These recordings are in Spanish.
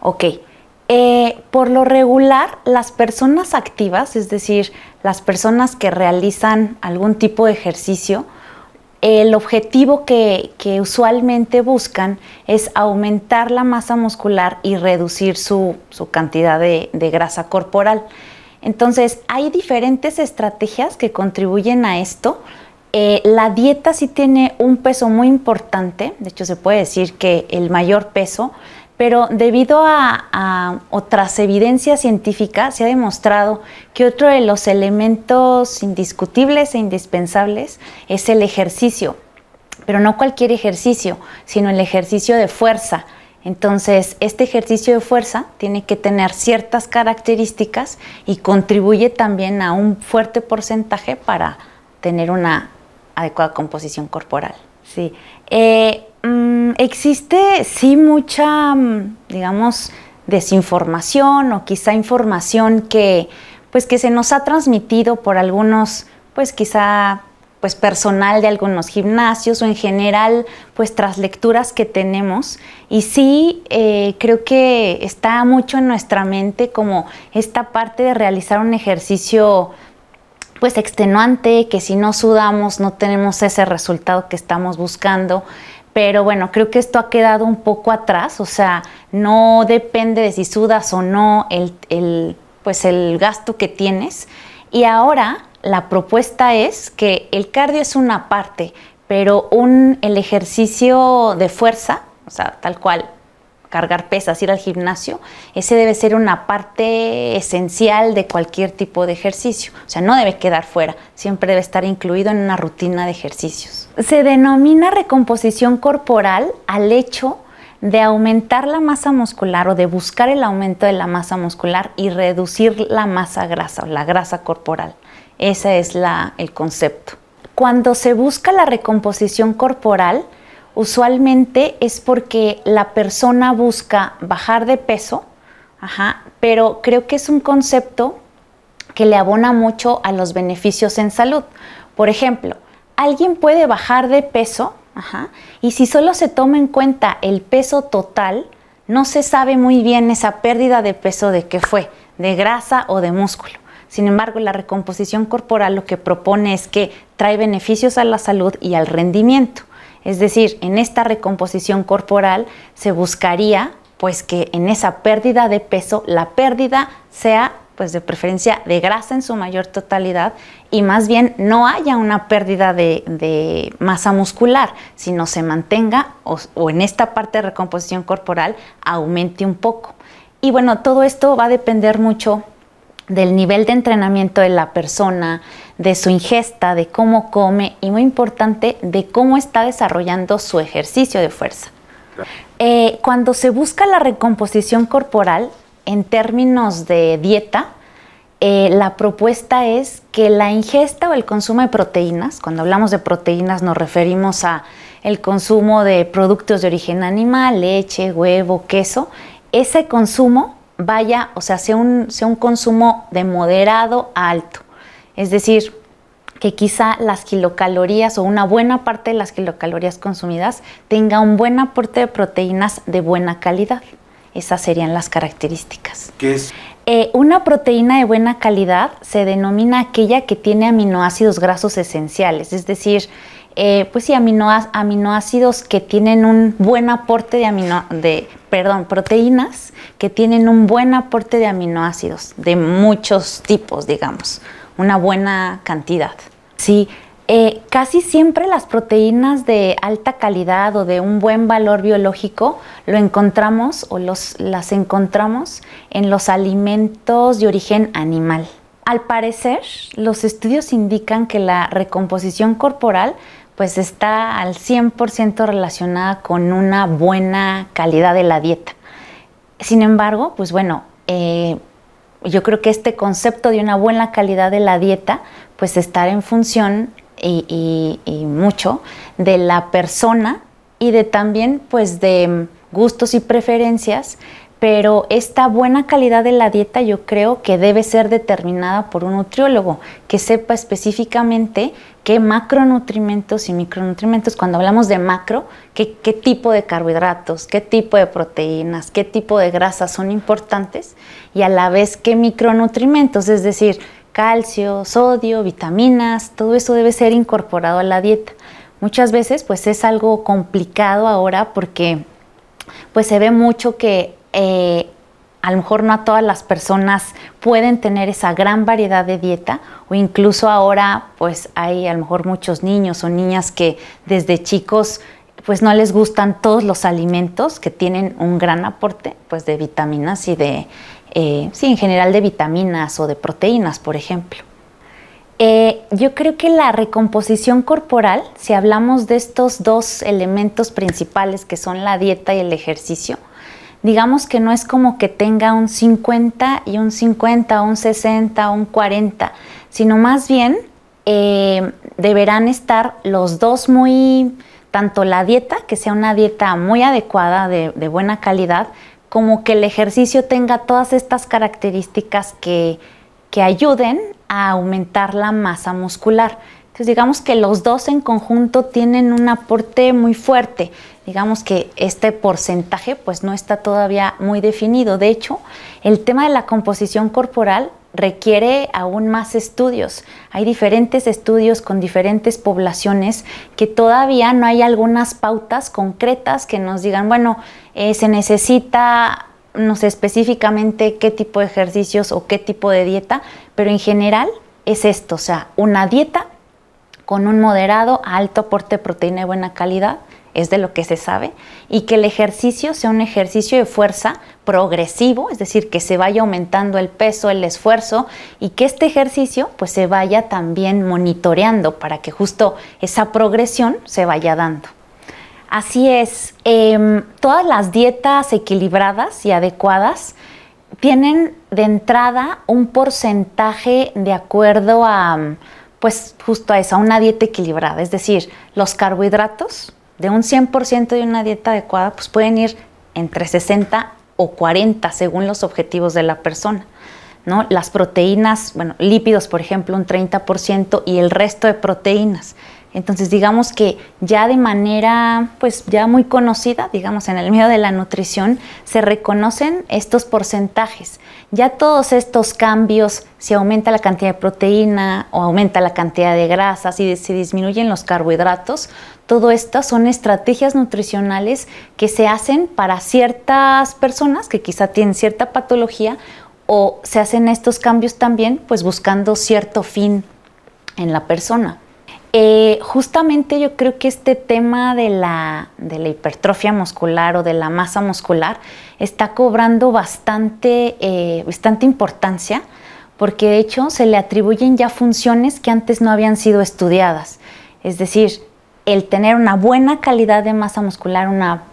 Ok. Eh, por lo regular, las personas activas, es decir, las personas que realizan algún tipo de ejercicio, el objetivo que, usualmente buscan es aumentar la masa muscular y reducir su, cantidad de, grasa corporal. Entonces, hay diferentes estrategias que contribuyen a esto. Eh, la dieta sí tiene un peso muy importante, de hecho se puede decir que el mayor peso, pero debido a, otras evidencias científicas se ha demostrado que otro de los elementos indiscutibles e indispensables es el ejercicio, pero no cualquier ejercicio, sino el ejercicio de fuerza. Entonces, este ejercicio de fuerza tiene que tener ciertas características y contribuye también a un fuerte porcentaje para tener una adecuada composición corporal. Sí. Eh, Mm, existe sí mucha, mm, digamos, desinformación o quizá información que, pues, que se nos ha transmitido por algunos, pues quizá pues personal de algunos gimnasios o en general pues tras lecturas que tenemos y sí eh, creo que está mucho en nuestra mente como esta parte de realizar un ejercicio pues extenuante que si no sudamos no tenemos ese resultado que estamos buscando pero bueno, creo que esto ha quedado un poco atrás, o sea, no depende de si sudas o no el, pues el gasto que tienes. Y ahora la propuesta es que el cardio es una parte, pero un, el ejercicio de fuerza, o sea, tal cual, cargar pesas, ir al gimnasio, ese debe ser una parte esencial de cualquier tipo de ejercicio. O sea, no debe quedar fuera, siempre debe estar incluido en una rutina de ejercicios. Se denomina recomposición corporal al hecho de aumentar la masa muscular o de buscar el aumento de la masa muscular y reducir la masa grasa o la grasa corporal. Ese es la, el concepto. Cuando se busca la recomposición corporal, usualmente es porque la persona busca bajar de peso, pero creo que es un concepto que le abona mucho a los beneficios en salud. Por ejemplo, alguien puede bajar de peso y si solo se toma en cuenta el peso total, no se sabe muy bien esa pérdida de peso de qué fue, de grasa o de músculo. Sin embargo, la recomposición corporal lo que propone es que trae beneficios a la salud y al rendimiento. Es decir, en esta recomposición corporal se buscaría pues que en esa pérdida de peso la pérdida sea pues de preferencia de grasa en su mayor totalidad y más bien no haya una pérdida de, masa muscular, sino se mantenga o, o, en esta parte de recomposición corporal aumente un poco. Y bueno, todo esto va a depender mucho del nivel de entrenamiento de la persona, de su ingesta, de cómo come y muy importante, de cómo está desarrollando su ejercicio de fuerza. Eh, cuando se busca la recomposición corporal en términos de dieta, eh, la propuesta es que la ingesta o el consumo de proteínas, cuando hablamos de proteínas nos referimos a el consumo de productos de origen animal, leche, huevo, queso, ese consumo vaya, o sea, sea un, sea un consumo de moderado a alto. Es decir, que quizá las kilocalorías o una buena parte de las kilocalorías consumidas tenga un buen aporte de proteínas de buena calidad. Esas serían las características. ¿Qué es? Eh, una proteína de buena calidad se denomina aquella que tiene aminoácidos grasos esenciales, es decir, eh, pues sí, aminoácidos que tienen un buen aporte de, amino, de perdón, proteínas que tienen un buen aporte de aminoácidos de muchos tipos, digamos, una buena cantidad. Sí, eh, casi siempre las proteínas de alta calidad o de un buen valor biológico lo encontramos o los, las encontramos en los alimentos de origen animal. Al parecer, los estudios indican que la recomposición corporal pues está al 100% relacionada con una buena calidad de la dieta. Sin embargo, pues bueno, eh, yo creo que este concepto de una buena calidad de la dieta, pues estar en función y, mucho de la persona y de también pues de gustos y preferencias, pero esta buena calidad de la dieta yo creo que debe ser determinada por un nutriólogo que sepa específicamente qué macronutrimentos y micronutrimentos, cuando hablamos de macro, qué, tipo de carbohidratos, qué tipo de proteínas, qué tipo de grasas son importantes y a la vez qué micronutrimentos, es decir, calcio, sodio, vitaminas, todo eso debe ser incorporado a la dieta. Muchas veces pues es algo complicado ahora porque pues se ve mucho que eh, a lo mejor no a todas las personas pueden tener esa gran variedad de dieta o incluso ahora pues hay a lo mejor muchos niños o niñas que desde chicos pues no les gustan todos los alimentos que tienen un gran aporte pues de vitaminas y de, eh, sí, en general de vitaminas o de proteínas, por ejemplo. Eh, yo creo que la recomposición corporal, si hablamos de estos dos elementos principales que son la dieta y el ejercicio, digamos que no es como que tenga un 50 y un 50, un 60, un 40, sino más bien eh, deberán estar los dos muy, tanto la dieta, que sea una dieta muy adecuada, de, de buena calidad, como que el ejercicio tenga todas estas características que, que ayuden a aumentar la masa muscular. Entonces digamos que los dos en conjunto tienen un aporte muy fuerte digamos que este porcentaje pues no está todavía muy definido. De hecho, el tema de la composición corporal requiere aún más estudios. Hay diferentes estudios con diferentes poblaciones que todavía no hay algunas pautas concretas que nos digan, bueno, eh, se necesita, no sé específicamente qué tipo de ejercicios o qué tipo de dieta, pero en general es esto, o sea, una dieta con un moderado alto aporte de proteína de buena calidad, es de lo que se sabe, y que el ejercicio sea un ejercicio de fuerza progresivo, es decir, que se vaya aumentando el peso, el esfuerzo, y que este ejercicio pues se vaya también monitoreando para que justo esa progresión se vaya dando. Así es, em, todas las dietas equilibradas y adecuadas tienen de entrada un porcentaje de acuerdo a, pues justo a esa, una dieta equilibrada, es decir, los carbohidratos, de un 100% de una dieta adecuada, pues pueden ir entre 60 o 40 según los objetivos de la persona. ¿No? Las proteínas, bueno, lípidos, por ejemplo, un 30% y el resto de proteínas. Entonces, digamos que ya de manera, pues ya muy conocida, digamos, en el medio de la nutrición, se reconocen estos porcentajes. Ya todos estos cambios, si aumenta la cantidad de proteína o aumenta la cantidad de grasas y se disminuyen los carbohidratos, todo esto son estrategias nutricionales que se hacen para ciertas personas que quizá tienen cierta patología o se hacen estos cambios también pues buscando cierto fin en la persona. Eh, justamente yo creo que este tema de la, hipertrofia muscular o de la masa muscular está cobrando bastante, eh, bastante importancia porque de hecho se le atribuyen ya funciones que antes no habían sido estudiadas. Es decir, el tener una buena calidad de masa muscular, una,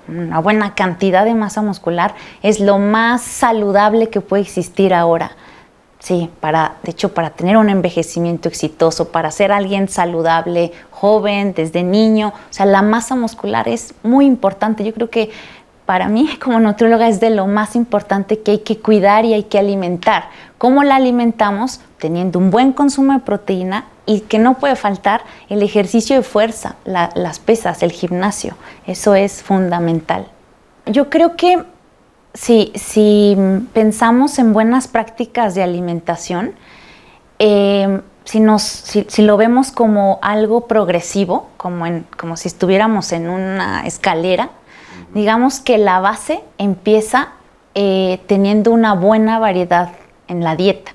buena cantidad de masa muscular, es lo más saludable que puede existir ahora. Sí, para, de hecho, para tener un envejecimiento exitoso, para ser alguien saludable, joven, desde niño, o sea, la masa muscular es muy importante. Yo creo que para mí como nutrióloga es de lo más importante que hay que cuidar y hay que alimentar. ¿Cómo la alimentamos? Teniendo un buen consumo de proteína y que no puede faltar el ejercicio de fuerza, las pesas, el gimnasio. Eso es fundamental. Yo creo que si, pensamos en buenas prácticas de alimentación, em, si, lo vemos como algo progresivo, como, como si estuviéramos en una escalera, digamos que la base empieza eh, teniendo una buena variedad en la dieta.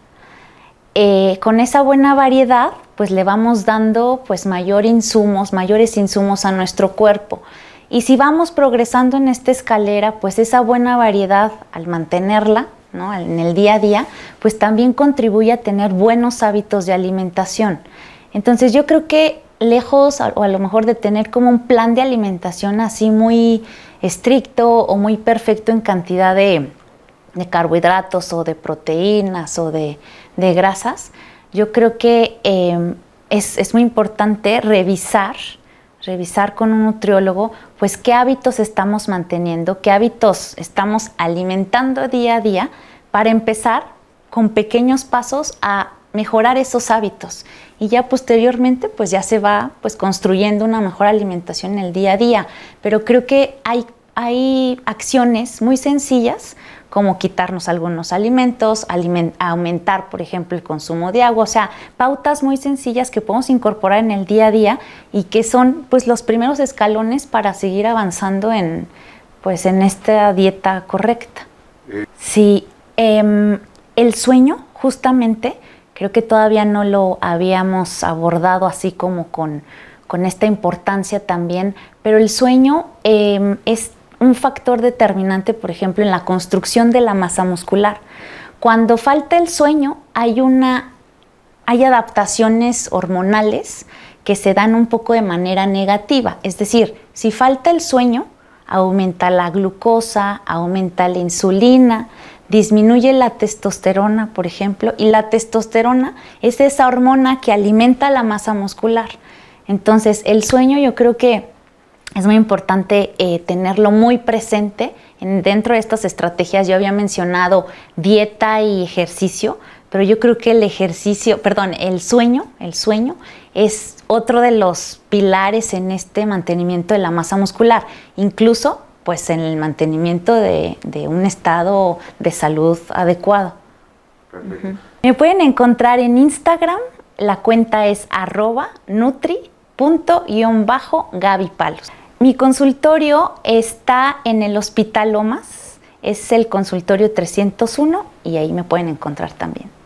Eh, con esa buena variedad, pues le vamos dando pues mayor insumos, mayores insumos a nuestro cuerpo. Y si vamos progresando en esta escalera, pues esa buena variedad, al mantenerla en el día a día, pues también contribuye a tener buenos hábitos de alimentación. Entonces yo creo que lejos o a lo mejor de tener como un plan de alimentación así muy estricto o muy perfecto en cantidad de, carbohidratos o de proteínas o de, grasas, yo creo que eh, es, es muy importante revisar revisar con un nutriólogo, pues qué hábitos estamos manteniendo, qué hábitos estamos alimentando día a día para empezar con pequeños pasos a mejorar esos hábitos. Y ya posteriormente pues ya se va pues construyendo una mejor alimentación en el día a día, pero creo que hay hay acciones muy sencillas como quitarnos algunos alimentos, aumentar, por ejemplo, el consumo de agua, o sea, pautas muy sencillas que podemos incorporar en el día a día y que son pues los primeros escalones para seguir avanzando en pues en esta dieta correcta. Sí, em, el sueño, justamente, creo que todavía no lo habíamos abordado así como con, con esta importancia también, pero el sueño em, es un factor determinante, por ejemplo, en la construcción de la masa muscular. Cuando falta el sueño, hay una hay adaptaciones hormonales que se dan un poco de manera negativa, es decir, si falta el sueño, aumenta la glucosa, aumenta la insulina, disminuye la testosterona, por ejemplo, y la testosterona es esa hormona que alimenta la masa muscular. Entonces, el sueño yo creo que es muy importante eh, tenerlo muy presente. dentro de estas estrategias yo había mencionado dieta y ejercicio, pero yo creo que el ejercicio, perdón, el sueño, el sueño es otro de los pilares en este mantenimiento de la masa muscular, incluso pues en el mantenimiento de, un estado de salud adecuado. Me pueden encontrar en Instagram, la cuenta es arroba. Mi consultorio está en el Hospital Lomas, es el consultorio 301 y ahí me pueden encontrar también.